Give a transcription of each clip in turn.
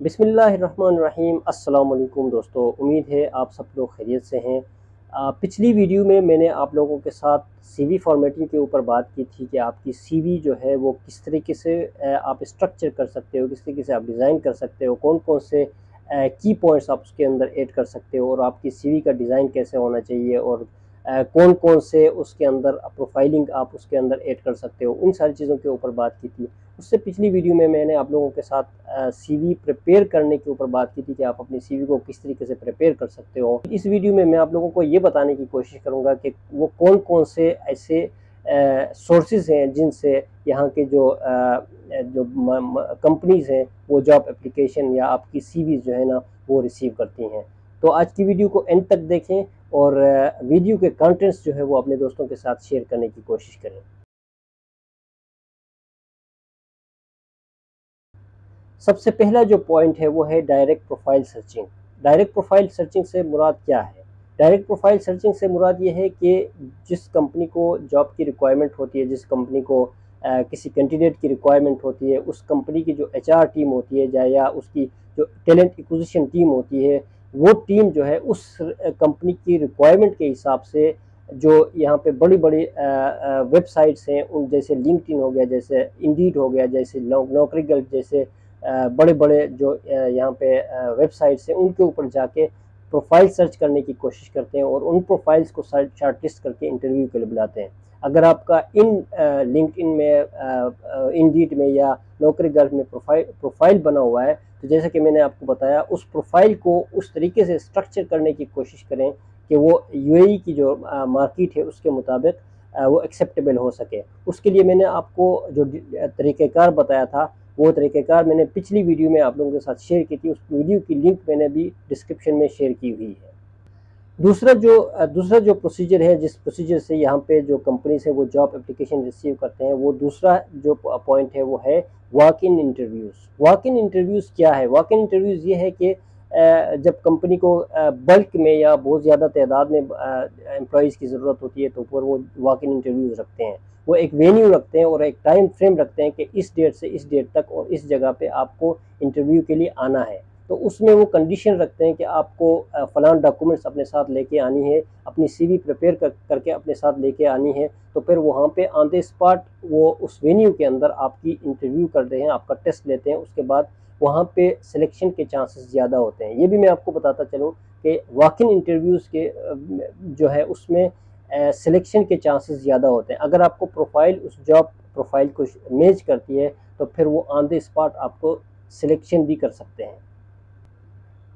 बिसमीम अस्सलाम दोस्तों, उम्मीद है आप सब लोग खैरियत से हैं। पिछली वीडियो में मैंने आप लोगों के साथ सीवी फॉर्मेटिंग के ऊपर बात की थी कि आपकी सीवी जो है वो किस तरीके से आप स्ट्रक्चर कर सकते हो, किस तरीके से आप डिज़ाइन कर सकते हो कौन कौन से की पॉइंट्स आप उसके अंदर ऐड कर सकते हो और आपकी सीवी का डिज़ाइन कैसे होना चाहिए और कौन कौन से उसके अंदर प्रोफाइलिंग आप उसके अंदर ऐड कर सकते हो उन सारी चीज़ों के ऊपर बात की थी। उससे पिछली वीडियो में मैंने आप लोगों के साथ सीवी प्रिपेयर करने के ऊपर बात की थी कि आप अपनी सीवी को किस तरीके से प्रिपेयर कर सकते हो। इस वीडियो में मैं आप लोगों को ये बताने की कोशिश करूँगा कि वो कौन कौन से ऐसे सोर्सेज हैं जिनसे यहाँ के जो आ, जो कंपनीज़ हैं वो जॉब एप्लीकेशन या आपकी सीवीज जो है ना वो रिसीव करती हैं। तो आज की वीडियो को एंड तक देखें। और वीडियो के कंटेंट्स जो है वो अपने दोस्तों के साथ शेयर करने की कोशिश करें। सबसे पहला जो पॉइंट है वो है direct profile searching direct profile searching से मुराद क्या है? डायरेक्ट प्रोफ़ाइल सर्चिंग से मुराद ये है कि जिस कंपनी को जॉब की रिक्वायरमेंट होती है जिस कंपनी को आ, किसी कैंडिडेट की रिक्वायरमेंट होती है उस कंपनी की जो एचआर टीम होती है या उसकी जो टैलेंट एक्विजिशन टीम होती है वो टीम जो है उस कंपनी की रिक्वायरमेंट के हिसाब से जो यहाँ पे बड़ी बड़ी वेबसाइट्स हैं, उन जैसे लिंकड हो गया, जैसे इंडीड हो गया, जैसे नौकरी गल्फ जैसे बड़े बड़े जो यहाँ पे वेबसाइट्स हैं, उनके ऊपर जाके प्रोफ़ाइल सर्च करने की कोशिश करते हैं और उन प्रोफाइल्स को शार्ट लिस्ट करके इंटरव्यू के लिए बुलाते हैं। अगर आपका इन लिंक इन में इंडीड में या नौकरी गर्ल में प्रोफ़ाइल प्रोफ़ाइल बना हुआ है तो जैसे कि मैंने आपको बताया, उस प्रोफ़ाइल को उस तरीके से स्ट्रक्चर करने की कोशिश करें कि वो यूएई की जो मार्केट है, उसके मुताबिक वो एक्सेप्टेबल हो सके। उसके लिए मैंने आपको जो तरीक़ेकार बताया था, वो तरीक़ेकार मैंने पिछली वीडियो में आप लोगों के साथ शेयर की थी। उस वीडियो की लिंक मैंने भी डिस्क्रिप्शन में शेयर की हुई है। दूसरा जो दूसरा जो प्रोसीजर है, जिस प्रोसीजर से यहाँ पे जो कंपनी से वो जॉब एप्लीकेशन रिसीव करते हैं, वो दूसरा जो पॉइंट है, वो है walk in interviews walk in interviews क्या है? वॉक इन इंटरव्यूज़ ये है कि जब कंपनी को बल्क में या बहुत ज़्यादा तादाद में एम्प्लॉज़ की ज़रूरत होती है तो फिर वो वॉक इन इंटरव्यूज़ रखते हैं। वो एक वेन्यू रखते हैं और एक टाइम फ्रेम रखते हैं कि इस डेट से इस डेट तक और इस जगह पे आपको इंटरव्यू के लिए आना है। तो उसमें वो कंडीशन रखते हैं कि आपको फ़लान डॉक्यूमेंट्स अपने साथ लेके आनी है, अपनी सीवी प्रिपेयर कर, करके अपने साथ लेके आनी है तो फिर वहाँ पे ऑन द स्पॉट वो उस वेन्यू के अंदर आपकी इंटरव्यू करते हैं, आपका टेस्ट लेते हैं, उसके बाद वहाँ पे सिलेक्शन के चांसेस ज़्यादा होते हैं। ये भी मैं आपको बताता चलूँ कि वॉक इन इंटरव्यूज़ के जो है उसमें सिलेक्शन के चांसेस ज़्यादा होते हैं। अगर आपको प्रोफ़ाइल उस जॉब प्रोफ़ाइल को मेज करती है तो फिर वो ऑन द स्पॉट आपको सिलेक्शन भी कर सकते हैं।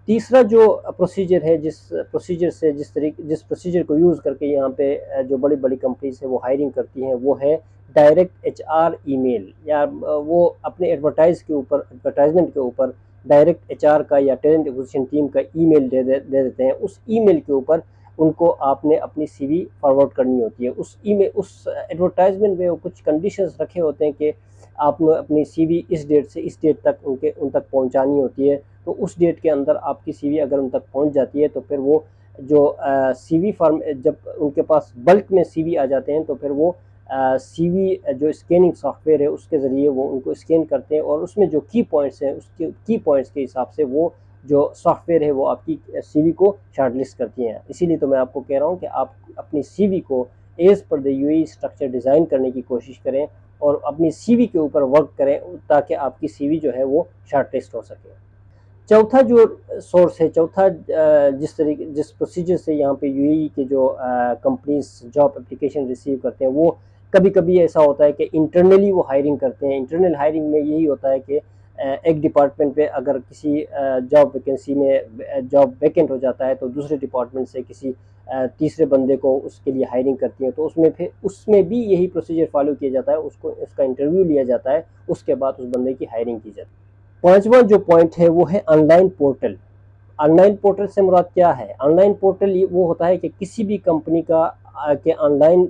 तीसरा जो प्रोसीजर है जिस प्रोसीजर से जिस तरीके जिस प्रोसीजर को यूज़ करके यहाँ पे जो बड़ी बड़ी कंपनीज़ है वो हायरिंग करती हैं वो है डायरेक्ट एच आर ईमेल या वो अपने एडवर्टाइज के ऊपर एडवर्टाइजमेंट के ऊपर डायरेक्ट एच आर का या टैलेंट एक्विजिशन टीम का ईमेल दे दे, दे देते हैं। उस ईमेल के ऊपर उनको आपने अपनी सीवी फॉरवर्ड करनी होती है। उस ई में उस एडवर्टाइजमेंट में वो कुछ कंडीशंस रखे होते हैं कि आपने अपनी सीवी इस डेट से इस डेट तक उनके, उन तक पहुंचानी होती है। तो उस डेट के अंदर आपकी सीवी अगर उन तक पहुँच जाती है तो फिर वो जो सीवी फॉर्म जब उनके पास बल्क में सीवी आ जाते हैं तो फिर वो सीवी जो स्कैनिंग सॉफ्टवेयर है उसके ज़रिए वो उनको स्कैन करते हैं और उसमें जो की पॉइंट्स हैं, उसके की पॉइंट्स के हिसाब से वो जो सॉफ्टवेयर है वो आपकी सीवी को शार्टलिस्ट करती हैं। इसीलिए तो मैं आपको कह रहा हूँ कि आप अपनी सीवी को as per the you structure design करने की कोशिश करें और अपनी सीवी के ऊपर वर्क करें ताकि आपकी सीवी जो है वो शार्टलिस्ट हो सके। चौथा जो सोर्स है, चौथा जिस तरीके, जिस प्रोसीजर से यहाँ पे यूएई के जो कंपनीज़ जॉब एप्लीकेशन रिसीव करते हैं, वो कभी कभी ऐसा होता है कि इंटरनली वो हायरिंग करते हैं। इंटरनल हायरिंग में यही होता है कि एक डिपार्टमेंट पे अगर किसी जॉब वैकेंसी में जॉब वैकेंट हो जाता है तो दूसरे डिपार्टमेंट से किसी तीसरे बंदे को उसके लिए हायरिंग करती है तो उसमें फिर, उसमें भी यही प्रोसीजर फॉलो किया जाता है, उसको, उसका इंटरव्यू लिया जाता है, उसके बाद उस बंदे की हायरिंग की जाती है। पाँचवा जो पॉइंट है, वो है ऑनलाइन पोर्टल ऑनलाइन पोर्टल से मुराद क्या है? ऑनलाइन पोर्टल ये, वो होता है कि किसी भी कंपनी का के ऑनलाइन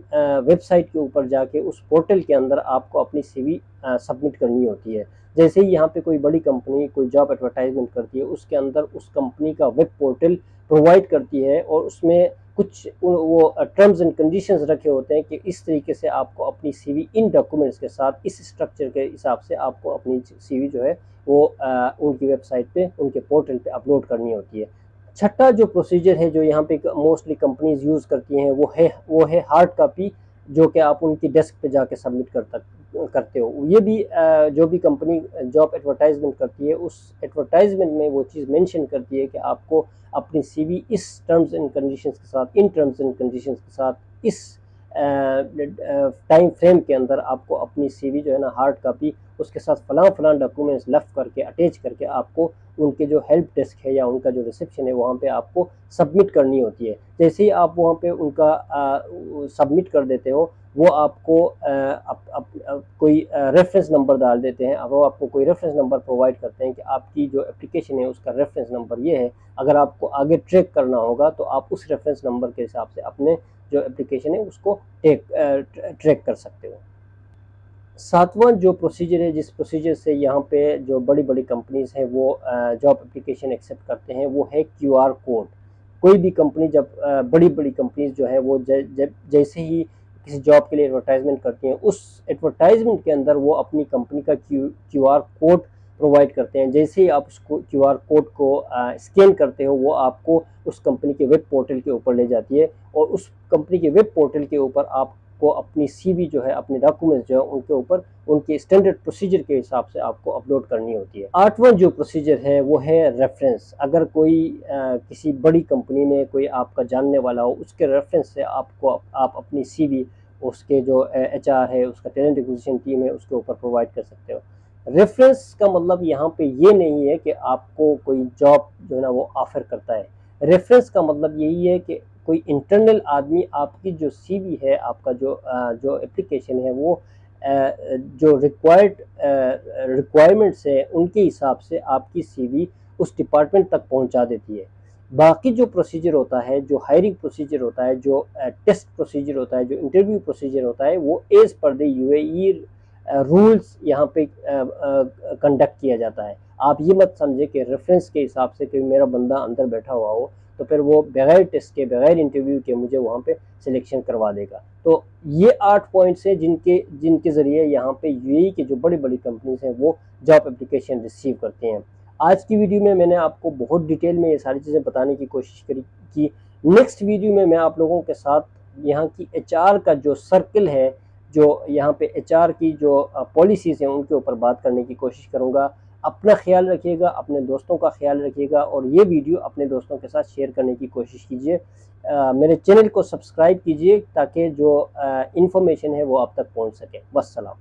वेबसाइट के ऊपर जाके उस पोर्टल के अंदर आपको अपनी सीवी सबमिट करनी होती है। जैसे ही यहाँ पे कोई बड़ी कंपनी कोई जॉब एडवर्टाइजमेंट करती है उसके अंदर उस कंपनी का वेब पोर्टल प्रोवाइड करती है और उसमें कुछ वो टर्म्स एंड कंडीशंस रखे होते हैं कि इस तरीके से आपको अपनी सीवी इन डॉक्यूमेंट्स के साथ इस स्ट्रक्चर के हिसाब से आपको अपनी सीवी जो है वो आ, उनकी वेबसाइट पे उनके पोर्टल पे अपलोड करनी होती है। छठा जो प्रोसीजर है जो यहाँ पे मोस्टली कंपनीज़ यूज़ करती हैं वो है वो है हार्ड कापी जो कि आप उनकी डेस्क पे जाके सबमिट कर तक करते हो। ये भी जो भी कंपनी जॉब एडवर्टाइजमेंट करती है, उस एडवर्टाइजमेंट में वो चीज़ मेंशन करती है कि आपको अपनी सीवी इस टर्म्स एंड कंडीशंस के साथ, इन टर्म्स एंड कंडीशंस के साथ, इस टाइम फ्रेम के अंदर आपको अपनी सीवी जो है ना हार्ड कापी उसके साथ फलां फलां डॉक्यूमेंट्स लफ करके अटैच करके आपको उनके जो हेल्प डेस्क है या उनका जो रिसेप्शन है वहाँ पे आपको सबमिट करनी होती है। जैसे ही आप वहाँ पे उनका सबमिट कर देते हो वो आपको आ, अप, अप, अप, कोई रेफरेंस नंबर डाल देते हैं। वो आपको कोई रेफरेंस नंबर प्रोवाइड करते हैं कि आपकी जो एप्लीकेशन है उसका रेफरेंस नंबर ये है। अगर आपको आगे ट्रैक करना होगा तो आप उस रेफरेंस नंबर के हिसाब से अपने जो एप्लीकेशन है उसको ट्रैक कर सकते हो। सातवां जो प्रोसीजर है, जिस प्रोसीजर से यहाँ पे जो बड़ी बड़ी कंपनीज़ हैं, वो जॉब एप्लीकेशन एक्सेप्ट करते हैं, वो है क्यूआर कोड कोई भी कंपनी जब बड़ी बड़ी कंपनीज़ जो है, वो जब, जैसे ही किसी जॉब के लिए एडवर्टाइजमेंट करती हैं, उस एडवर्टाइजमेंट के अंदर वो अपनी कंपनी का Q Q R code provide करते हैं। जैसे ही आप उसको क्यू आर कोड को स्कैन करते हो, वो आपको उस कंपनी के वेब पोर्टल के ऊपर ले जाती है और उस कंपनी के वेब पोर्टल के ऊपर आप को अपनी सीवी जो है अपने डॉक्यूमेंट्स जो है उनके ऊपर उनके स्टैंडर्ड प्रोसीजर के हिसाब से आपको अपलोड करनी होती है। आठवां जो प्रोसीजर है वो है रेफरेंस अगर कोई आ, किसी बड़ी कंपनी में कोई आपका जानने वाला हो उसके रेफरेंस से आपको आप अपनी सीवी उसके जो एचआर है उसका टैलेंट एक्विजिशन टीम है उसके ऊपर प्रोवाइड कर सकते हो। रेफरेंस का मतलब यहाँ पे ये नहीं है कि आपको कोई जॉब जो है ना वो ऑफ़र करता है। रेफरेंस का मतलब यही है कि कोई इंटरनल आदमी आपकी जो सीवी है, आपका जो जो एप्लीकेशन है, वो जो रिक्वायर्ड रिक्वायरमेंट्स है, उनके हिसाब से आपकी सीवी उस डिपार्टमेंट तक पहुँचा देती है। बाकी जो प्रोसीजर होता है, जो हायरिंग प्रोसीजर होता है, जो टेस्ट प्रोसीजर होता है, जो इंटरव्यू प्रोसीजर होता है, वो as per the you rules यहाँ पे कंडक्ट किया जाता है। आप ये मत समझे कि रेफरेंस के हिसाब से कि मेरा बंदा अंदर बैठा हुआ हो तो फिर वो बगैर टेस्ट के, बगैर इंटरव्यू के मुझे वहाँ पे सिलेक्शन करवा देगा। तो ये आठ पॉइंट्स हैं जिनके जिनके ज़रिए यहाँ पे यूएई के जो बड़ी बड़ी कंपनीज़ हैं वो जॉब एप्लीकेशन रिसीव करते हैं। आज की वीडियो में मैंने आपको बहुत डिटेल में ये सारी चीज़ें बताने की कोशिश करी, कि नेक्स्ट वीडियो में मैं आप लोगों के साथ यहाँ की एचआर का जो सर्कल है, जो यहाँ पे एच की जो पॉलिसीज़ हैं उनके ऊपर बात करने की कोशिश करूँगा। अपना ख्याल रखिएगा, अपने दोस्तों का ख्याल रखिएगा और ये वीडियो अपने दोस्तों के साथ शेयर करने की कोशिश कीजिए। मेरे चैनल को सब्सक्राइब कीजिए ताकि जो इन्फॉर्मेशन है वो आप तक पहुँच सके। बस सलाम